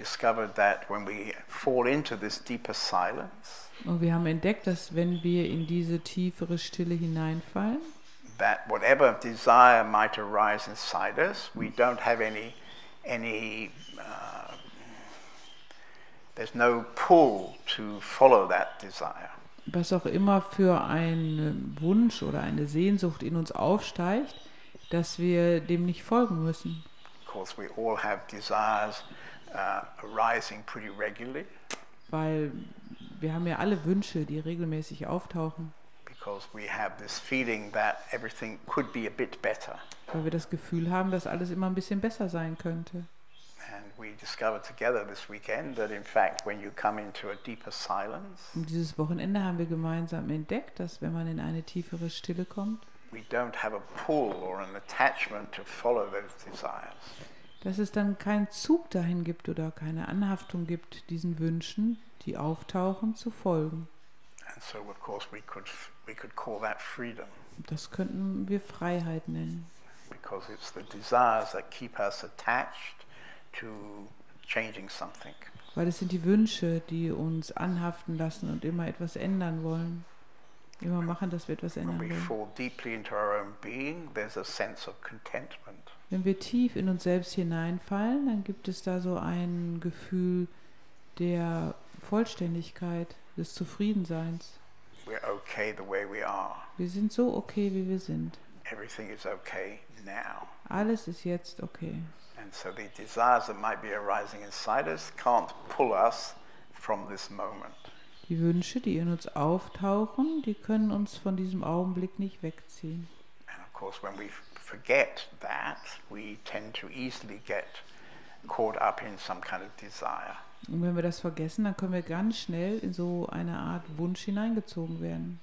discovered that when we fall into this deeper silence, Und wir haben entdeckt, dass wenn wir in diese tiefere Stille hineinfallen, that whatever desire might arise inside us, we don't have any, any, uh, there's no pull to follow that desire. was auch immer für ein Wunsch oder eine Sehnsucht in uns aufsteigt, dass wir dem nicht folgen müssen. Of course, we all have desires uh, arising pretty regularly Weil wir haben ja alle Wünsche, die regelmäßig auftauchen, because we have this feeling that everything could be a bit better. weil wir das Gefühl haben, dass alles immer ein bisschen besser sein könnte. And we discovered together this weekend that, in fact, when you come into a deeper silence, Und dieses Wochenende haben wir gemeinsam entdeckt, dass wenn man in eine tiefere Stille kommt, we don't have a pull or an attachment to follow those desires. Dass es dann keinen Zug dahin gibt oder keine Anhaftung gibt, diesen Wünschen, die auftauchen, zu folgen. And so, of course, we could, we could call that freedom Das könnten wir Freiheit nennen, because it's the desires that keep us attached to changing something. weil es sind die Wünsche, die uns anhaften lassen und immer etwas ändern wollen. Immer machen, dass wir etwas ändern we wollen. fall deeply into our own being, there's a sense of contentment. Wenn wir tief in uns selbst hineinfallen, dann gibt es da so ein Gefühl der Vollständigkeit, des Zufriedenseins. We're okay the way we are. Wir sind so okay, wie wir sind. Everything is okay now. Alles ist jetzt okay. And so the desires that might be arising inside us can't pull us from this moment. Die Wünsche, die in uns auftauchen, die können uns von diesem Augenblick nicht wegziehen. And of course, when we forget that, we tend to easily get caught up in some kind of desire. Und wenn wir das vergessen, dann können wir ganz schnell in so eine Art Wunsch hineingezogen werden.